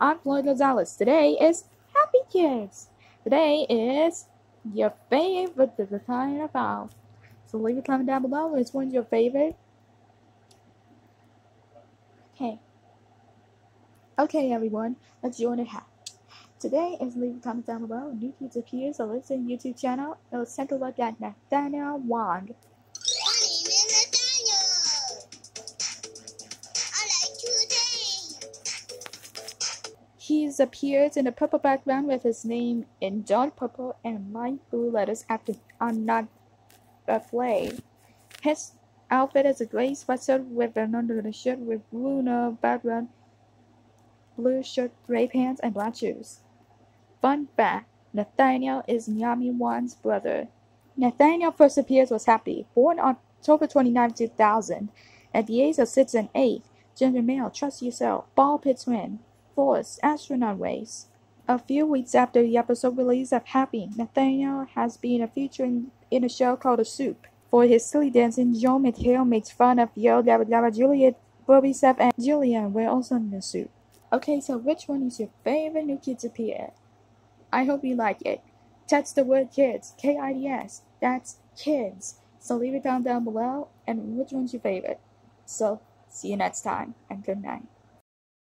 I'm Floyd Gonzalez. Today is Happy Kids. Today is your favorite the kind about. So leave a comment down below which one's your favorite. Okay. Okay everyone, let's join hat. Today is leave a comment down below. New kids appear, so listen YouTube channel. Let's take a look at Nathaniel Wong. He appears in a purple background with his name in dark purple and light blue letters after a flame. His outfit is a gray sweatshirt with an undershirt with blue background, blue shirt, gray pants, and black shoes. Fun fact, Nathaniel is Yami Wan's brother. Nathaniel first appears was Happy, born on October 29, 2000. At the age of 6 and 8, gender male, trust yourself, ball pit twin, Force astronaut race. A few weeks after the episode release of Happy, Nathaniel has been a featuring in a show called The Soup. For his silly dancing, Joel McHale makes fun of Yo Gabba Gabba Juliet, Bobby Seth, and Julian were also in the soup. Okay, so which one is your favorite New Kids Appear? I hope you like it. Text the word kids, K-I-D-S. That's kids. So leave it down down below and which one's your favorite. So see you next time and good night.